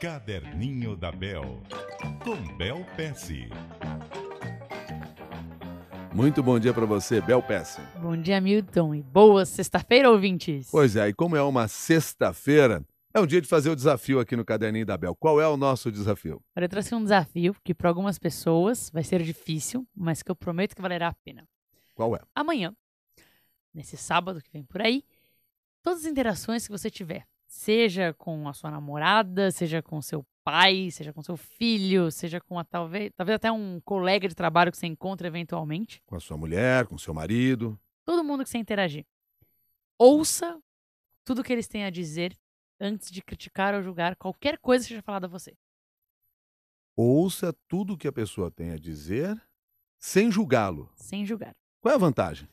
Caderninho da Bel, com Bel Pesce. Muito bom dia para você, Bel Pesce. Bom dia, Milton, e boa sexta-feira, ouvintes. Pois é, e como é uma sexta-feira, é um dia de fazer o desafio aqui no Caderninho da Bel. Qual é o nosso desafio? Olha, Eu trouxe um desafio que para algumas pessoas vai ser difícil, mas que eu prometo que valerá a pena. Qual é? Amanhã, nesse sábado que vem por aí, todas as interações que você tiver, seja com a sua namorada, seja com seu pai, seja com seu filho, seja com a, talvez, talvez até um colega de trabalho que você encontra eventualmente, Com a sua mulher, com seu marido. todo mundo que você interagir. Ouça tudo que eles têm a dizer antes de criticar ou julgar qualquer coisa que seja falada a você. Ouça tudo que a pessoa tem a dizer sem julgá-lo. Sem julgar. Qual é a vantagem?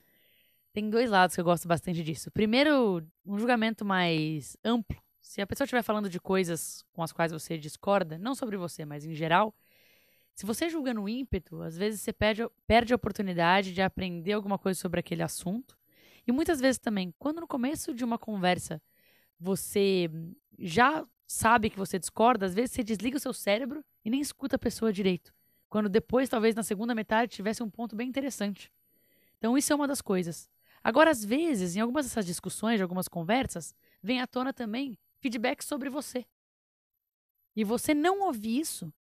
Tem dois lados que eu gosto bastante disso. Primeiro, um julgamento mais amplo. Se a pessoa estiver falando de coisas com as quais você discorda, não sobre você, mas em geral, se você julga no ímpeto, às vezes você perde, perde a oportunidade de aprender alguma coisa sobre aquele assunto. E muitas vezes também, quando no começo de uma conversa você já sabe que você discorda, às vezes você desliga o seu cérebro e nem escuta a pessoa direito. Quando depois, talvez na segunda metade, tivesse um ponto bem interessante. Então, isso é uma das coisas. Agora, às vezes, em algumas dessas discussões, de algumas conversas, vem à tona também feedback sobre você. E você não ouvir isso,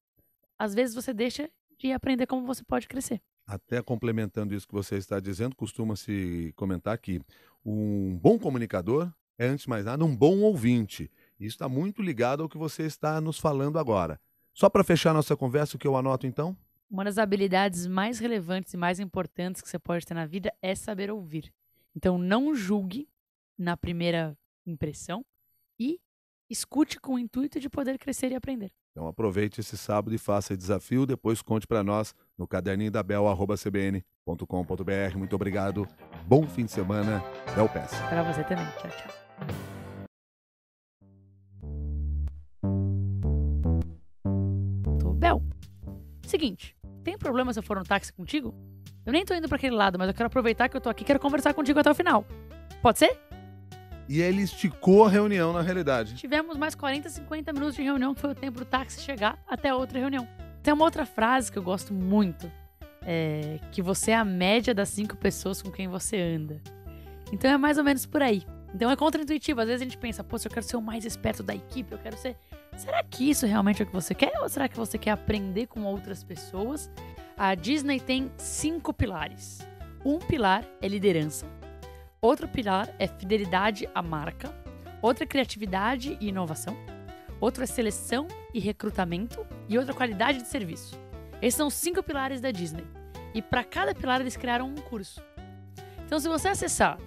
às vezes você deixa de aprender como você pode crescer. Até complementando isso que você está dizendo, costuma-se comentar que um bom comunicador é, antes de mais nada, um bom ouvinte. Isso está muito ligado ao que você está nos falando agora. Só para fechar nossa conversa, o que eu anoto então? Uma das habilidades mais relevantes e mais importantes que você pode ter na vida é saber ouvir. Então, não julgue na primeira impressão e escute com o intuito de poder crescer e aprender. Então aproveite esse sábado e faça desafio. Depois conte para nós no caderninho da cbn.com.br. Muito obrigado. Bom fim de semana. Bel Pesce. Para você também. Tchau, tchau. Bel. Seguinte, tem problema se eu for no táxi contigo? Eu nem tô indo pra aquele lado, mas eu quero aproveitar que eu tô aqui e quero conversar contigo até o final. Pode ser? E ele esticou a reunião na realidade. Tivemos mais 40, 50 minutos de reunião, que foi o tempo do táxi chegar até a outra reunião. Tem uma outra frase que eu gosto muito, é que você é a média das cinco pessoas com quem você anda. Então é mais ou menos por aí. Então é contraintuitivo. Às vezes a gente pensa, pô, se eu quero ser o mais esperto da equipe, eu quero ser. Será que isso realmente é o que você quer? Ou será que você quer aprender com outras pessoas? A Disney tem cinco pilares. Um pilar é liderança. Outro pilar é fidelidade à marca. Outro é criatividade e inovação. Outro é seleção e recrutamento. E outra qualidade de serviço. Esses são os cinco pilares da Disney. E para cada pilar eles criaram um curso. Então, se você acessar